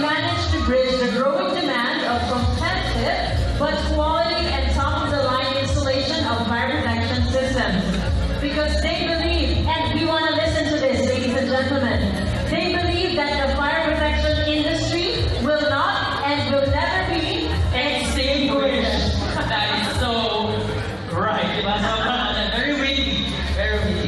managed to bridge the growing demand of competitive but quality and top-of-the-line installation of fire protection systems. Because they believe, and we want to listen to this, ladies and gentlemen, they believe that the fire protection industry will not and will never be extinguished. that is so right. Uh, very weak, Very weak.